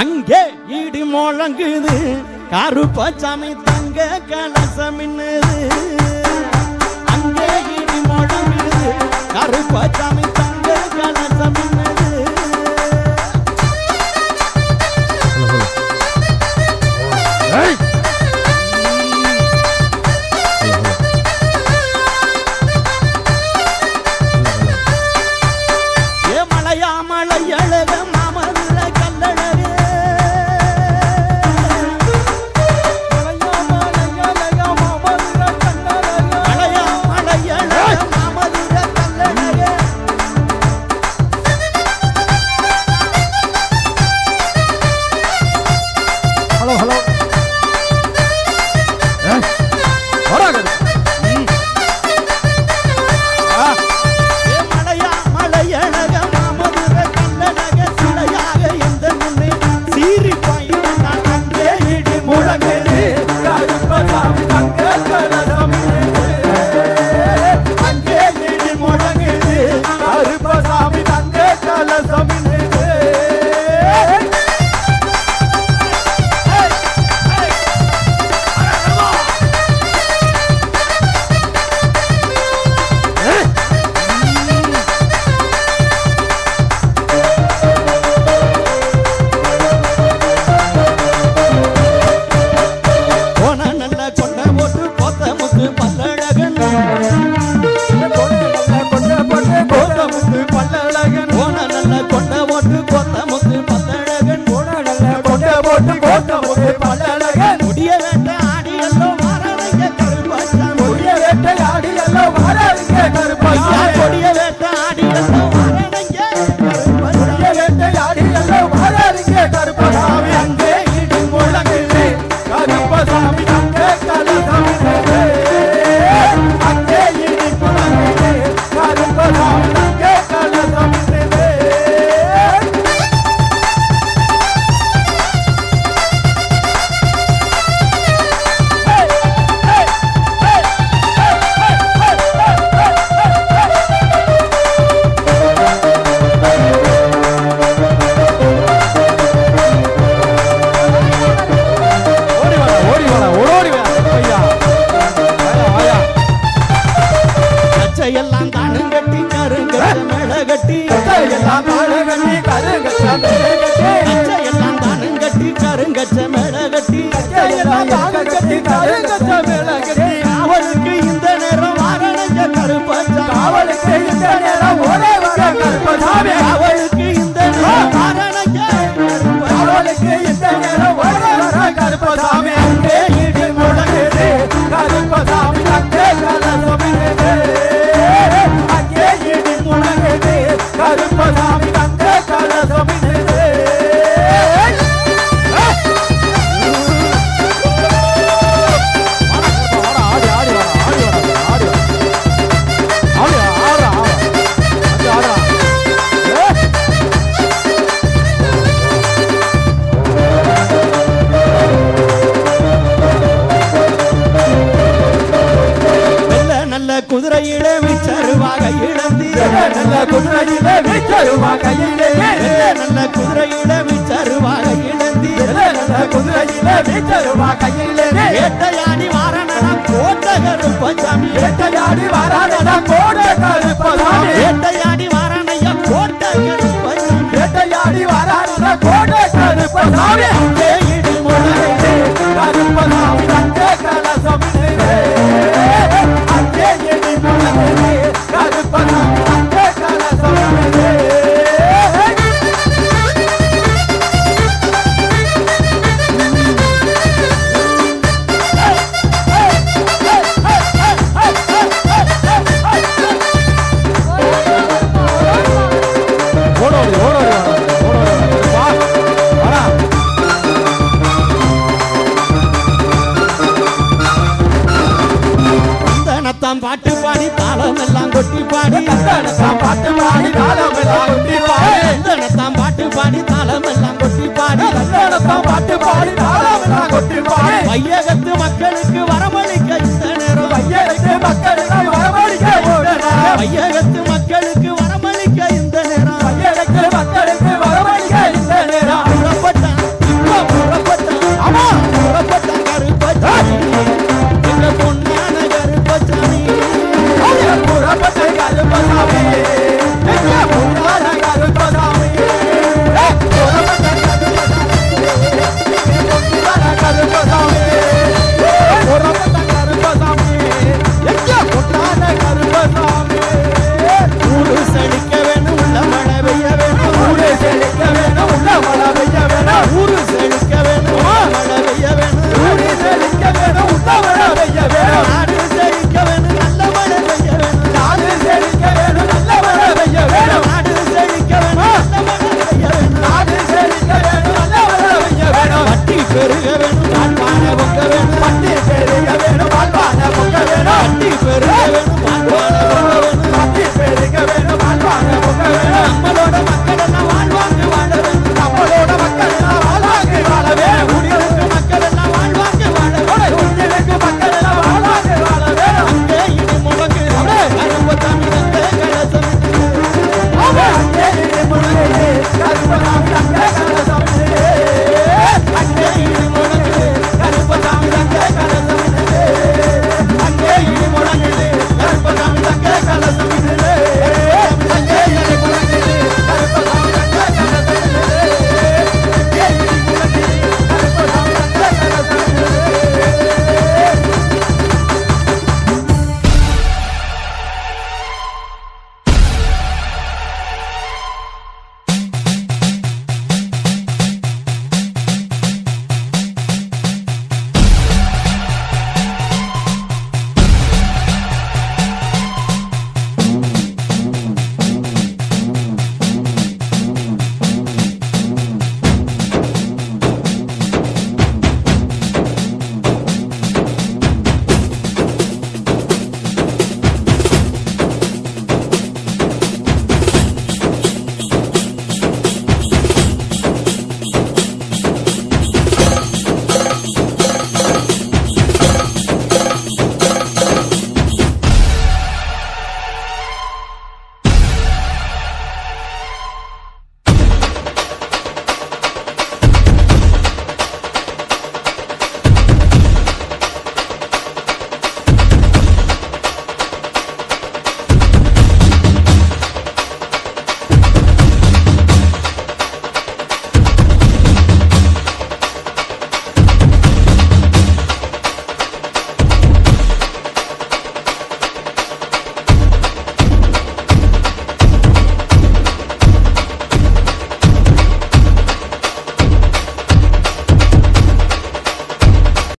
அங்கே இடி முழங்குது. கருப்பச்சாமி தங்க கலசமின்னுது அங்கே இடி முழங்குது. கருப்பச்சாமி தங்க கலசமின்னு मोट मोट கச்ச மேல கட்டி கட்டி ಸುರೇಶ್ ಬೇತರು ಮಾ ಕೈಯಲ್ಲಿ ಎತ್ತಯ தத்தாம் பாட்டு பாடி தாளம் எல்லாம் கொட்டி பாடி. தத்தாம் பாட்டு பாடி தாளம் எல்லாம் கொட்டி பாடி. தத்தாம் பாட்டு பாடி தாளம் எல்லாம் கொட்டி பாடி. பாட்டு பாடி தாளம் எல்லாம் கொட்டி பாடி. வையகத்து மக்களுக்கு வாழ்வான பொக்க வேணும் வண்டி பெருக வேணும் வாழ்வான பொக்க வேணும் வண்டி பெருக வேணும்